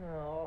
No.